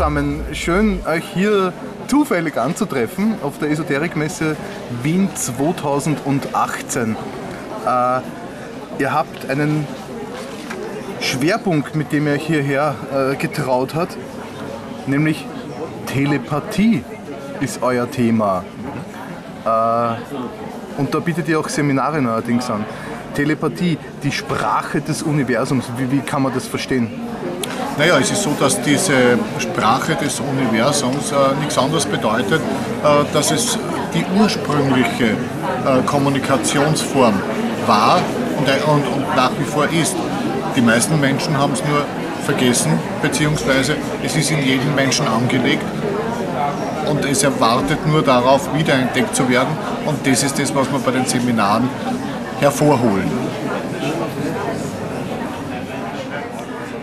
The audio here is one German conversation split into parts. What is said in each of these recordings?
zusammen. Schön, euch hier zufällig anzutreffen auf der Esoterikmesse Wien 2018. Äh, ihr habt einen Schwerpunkt, mit dem ihr euch hierher äh, getraut habt, nämlich Telepathie ist euer Thema. Äh, und da bietet ihr auch Seminare neuerdings an. Telepathie, die Sprache des Universums, wie, wie kann man das verstehen? Naja, es ist so, dass diese Sprache des Universums äh, nichts anderes bedeutet, äh, dass es die ursprüngliche äh, Kommunikationsform war und, und, und, nach wie vor ist. Die meisten Menschen haben es nur vergessen, beziehungsweise es ist in jedem Menschen angelegt und es erwartet nur darauf, wiederentdeckt zu werden. Und das ist das, was wir bei den Seminaren hervorholen.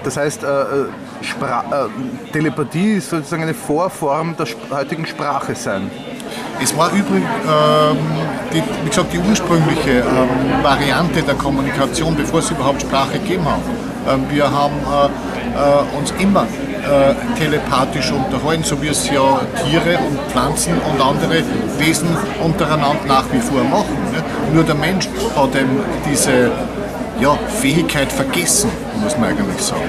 Das heißt, äh, äh, äh, Telepathie ist sozusagen eine Vorform der heutigen Sprache sein. Es war übrigens, ähm, die, wie gesagt, die ursprüngliche ähm, Variante der Kommunikation, bevor es überhaupt Sprache gegeben hat. Ähm, wir haben äh, äh, uns immer äh, telepathisch unterhalten, so wie es ja Tiere und Pflanzen und andere Wesen untereinander nach wie vor machen. Ne? Nur der Mensch hat eben diese ja, Fähigkeit vergessen, muss man eigentlich sagen.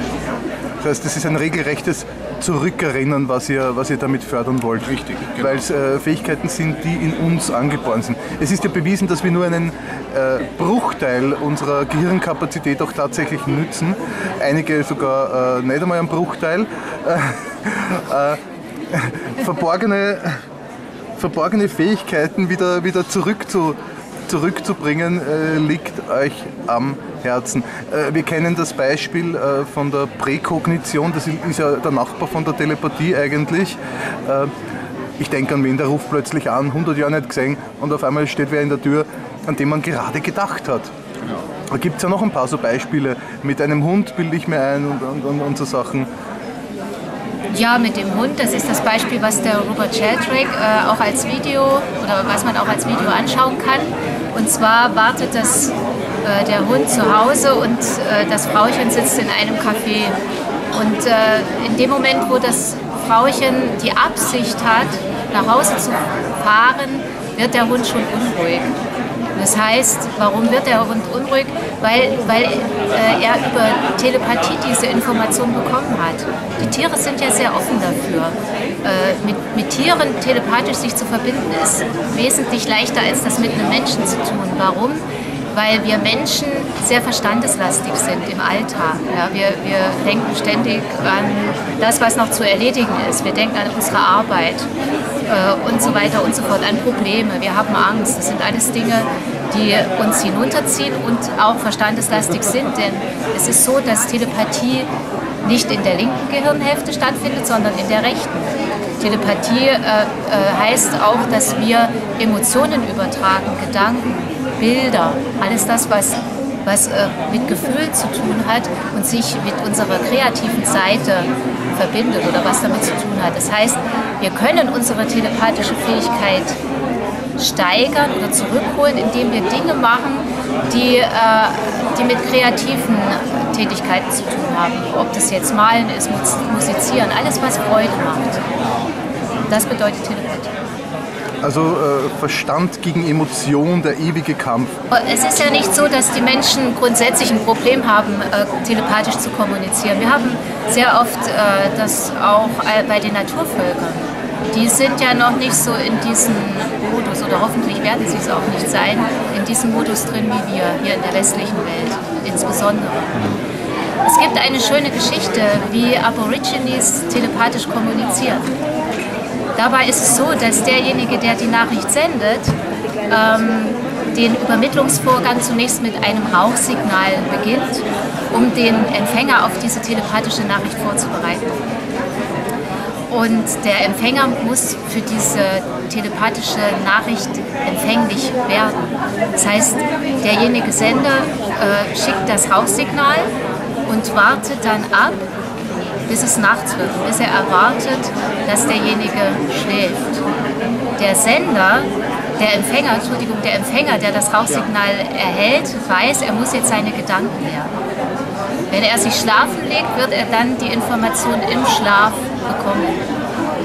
Das heißt, das ist ein regelrechtes Zurückerinnern, was ihr, was ihr damit fördern wollt. Richtig. Genau. Weil es äh, Fähigkeiten sind, die in uns angeboren sind. Es ist ja bewiesen, dass wir nur einen äh, Bruchteil unserer Gehirnkapazität auch tatsächlich nützen. Einige sogar äh, nicht einmal einen Bruchteil. Äh, äh, verborgene, verborgene Fähigkeiten wieder, wieder zurückzu, zurückzubringen, äh, liegt euch am Herzen. Äh, wir kennen das Beispiel äh, von der Präkognition, das ist ja der Nachbar von der Telepathie eigentlich. Äh, ich denke an wen, der ruft plötzlich an, 100 Jahre nicht gesehen und auf einmal steht wer in der Tür, an dem man gerade gedacht hat. Da gibt es ja noch ein paar so Beispiele. Mit einem Hund bilde ich mir ein und, und, und, und so Sachen. Ja, mit dem Hund, das ist das Beispiel, was der Robert Sheldrake äh, auch als Video oder was man auch als Video anschauen kann. Und zwar wartet das, äh, der Hund zu Hause und äh, das Frauchen sitzt in einem Café. Und äh, in dem Moment, wo das Frauchen die Absicht hat, nach Hause zu fahren, wird der Hund schon unruhig. Das heißt, warum wird der Hund unruhig? Weil, weil äh, er über Telepathie diese Information bekommen hat. Die Tiere sind ja sehr offen dafür. Äh, mit, mit Tieren telepathisch sich zu verbinden, ist wesentlich leichter, als das mit einem Menschen zu tun. Warum? Weil wir Menschen sehr verstandeslastig sind im Alltag. Ja, wir, wir denken ständig an das, was noch zu erledigen ist. Wir denken an unsere Arbeit äh, und so weiter und so fort, an Probleme. Wir haben Angst. Das sind alles Dinge, die uns hinunterziehen und auch verstandeslastig sind. Denn es ist so, dass Telepathie nicht in der linken Gehirnhälfte stattfindet, sondern in der rechten. Telepathie äh, äh, heißt auch, dass wir Emotionen übertragen, Gedanken. Bilder, alles das, was, was äh, mit Gefühl zu tun hat und sich mit unserer kreativen Seite verbindet oder was damit zu tun hat. Das heißt, wir können unsere telepathische Fähigkeit steigern oder zurückholen, indem wir Dinge machen, die, äh, die mit kreativen Tätigkeiten zu tun haben. Ob das jetzt Malen ist, Musizieren, alles, was Freude macht. Das bedeutet Telepathie. Also äh, Verstand gegen Emotion, der ewige Kampf. Es ist ja nicht so, dass die Menschen grundsätzlich ein Problem haben, äh, telepathisch zu kommunizieren. Wir haben sehr oft äh, das auch äh, bei den Naturvölkern. Die sind ja noch nicht so in diesem Modus, oder hoffentlich werden sie es auch nicht sein, in diesem Modus drin wie wir hier in der westlichen Welt insbesondere. Es gibt eine schöne Geschichte, wie Aborigines telepathisch kommunizieren. Dabei ist es so, dass derjenige, der die Nachricht sendet, ähm, den Übermittlungsvorgang zunächst mit einem Rauchsignal beginnt, um den Empfänger auf diese telepathische Nachricht vorzubereiten. Und der Empfänger muss für diese telepathische Nachricht empfänglich werden. Das heißt, derjenige Sender äh, schickt das Rauchsignal und wartet dann ab, bis es nachts wird, bis er erwartet, dass derjenige schläft. Der Sender, der Empfänger, Entschuldigung, der Empfänger, der das Rauchsignal erhält, weiß, er muss jetzt seine Gedanken lernen. Wenn er sich schlafen legt, wird er dann die Information im Schlaf bekommen.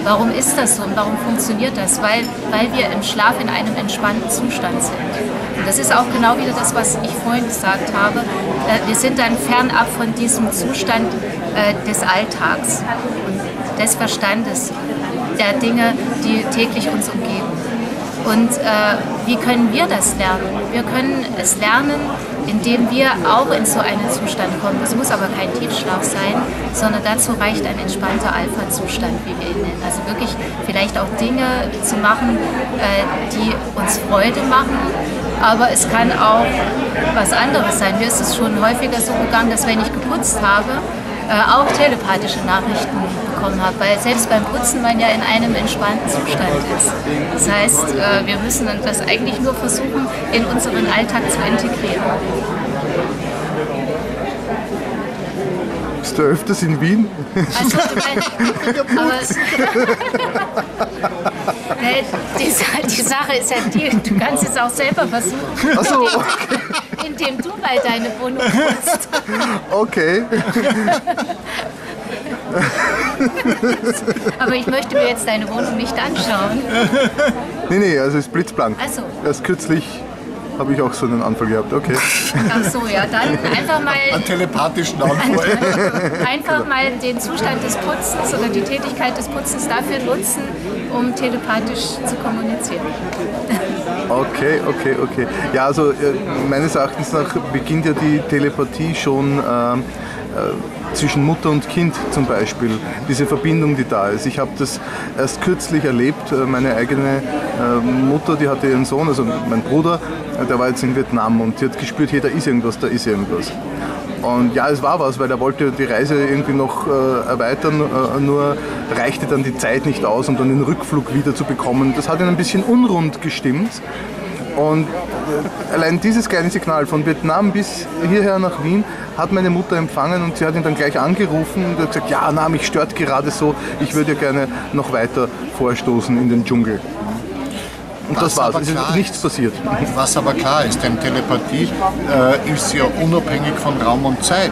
Warum ist das so und warum funktioniert das? Weil, weil wir im Schlaf in einem entspannten Zustand sind. Das ist auch genau wieder das, was ich vorhin gesagt habe. Äh, wir sind dann fernab von diesem Zustand äh, des Alltags und des Verstandes, der Dinge, die täglich uns umgeben. Und äh, wie können wir das lernen? Wir können es lernen, indem wir auch in so einen Zustand kommen. Das muss aber kein Tiefschlaf sein, sondern dazu reicht ein entspannter Alpha-Zustand, wie wir ihn nennen. Also wirklich vielleicht auch Dinge zu machen, die uns Freude machen, aber es kann auch was anderes sein. Mir ist es schon häufiger so gegangen, dass wenn ich geputzt habe, äh, auch telepathische Nachrichten bekommen habe, weil selbst beim Putzen man ja in einem entspannten Zustand ist. Das heißt, äh, wir müssen das eigentlich nur versuchen, in unseren Alltag zu integrieren. Bist du öfters in Wien? Also, aber, die, die, Sache ist ja die, du kannst es auch selber versuchen. Ach so, okay. Indem du mal deine Wohnung putzt. Okay. Aber ich möchte mir jetzt deine Wohnung nicht anschauen. Nee, nee, also es ist blitzblank. Ach so. Erst kürzlich habe ich auch so einen Anfall gehabt, okay. Ach so, ja, dann einfach mal. Einen telepathischen Anfall. Einfach mal den Zustand des Putzens oder die Tätigkeit des Putzens dafür nutzen, um telepathisch zu kommunizieren. Okay, okay, okay. Ja, also äh, meines Erachtens nach beginnt ja die Telepathie schon ähm, äh, zwischen Mutter und Kind zum Beispiel, diese Verbindung, die da ist. Ich habe das erst kürzlich erlebt, äh, meine eigene äh, Mutter, die hatte ihren Sohn, also mein Bruder, der war jetzt in Vietnam und die hat gespürt, hier, da ist irgendwas, da ist irgendwas. Und ja, es war was, weil er wollte die Reise irgendwie noch äh, erweitern, äh, nur reichte dann die Zeit nicht aus, um dann den Rückflug wieder zu bekommen. Das hat ihn ein bisschen unrund gestimmt. Und äh, allein dieses kleine Signal von Vietnam bis hierher nach Wien hat meine Mutter empfangen und sie hat ihn dann gleich angerufen und hat gesagt, ja, na, mich stört gerade so, ich würde gerne noch weiter vorstoßen in den Dschungel. Und Was das war's, aber es ist nichts passiert. Was aber klar ist, denn Telepathie äh, ist ja unabhängig von Raum und Zeit.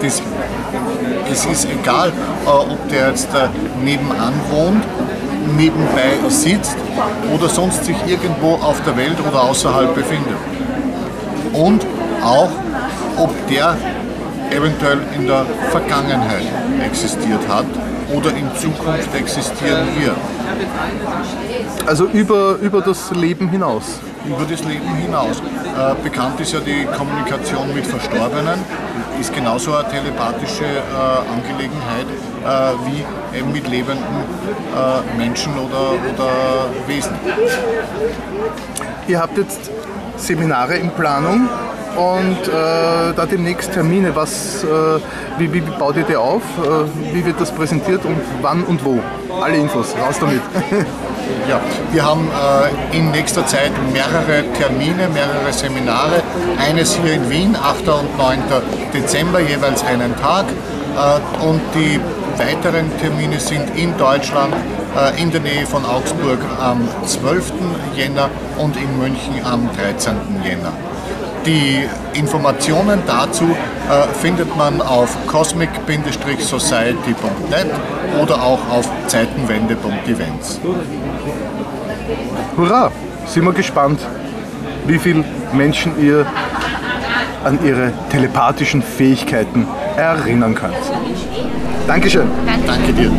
Das, es ist egal, äh, ob der jetzt äh, nebenan wohnt, nebenbei sitzt oder sonst sich irgendwo auf der Welt oder außerhalb befindet. Und auch, ob der eventuell in der Vergangenheit existiert hat oder in Zukunft existieren wird. Also über, über das Leben hinaus. über das Leben hinaus. Äh, bekannt ist ja die Kommunikation mit Verstorbenen, ist genauso eine telepathische äh, Angelegenheit äh, wie eben mit lebenden äh, Menschen oder, oder Wesen. Ihr habt jetzt Seminare in Planung und äh, da demnächst Termine. Was, äh, wie, wie baut ihr die auf? Äh, wie wird das präsentiert und wann und wo? Alle Infos, raus damit. Ja, wir haben äh, in nächster Zeit mehrere Termine, mehrere Seminare. Eines hier in Wien, 8. und 9. Dezember, jeweils einen Tag. Äh, und die weiteren Termine sind in Deutschland, äh, in der Nähe von Augsburg am 12. Jänner und in München am 13. Jänner. Die Informationen dazu äh, findet man auf cosmic-society.net oder auch auf zeitenwende.events. Hurra! Sind wir gespannt, wie viele Menschen ihr an ihre telepathischen Fähigkeiten erinnern könnt. Dankeschön. Danke. Danke dir.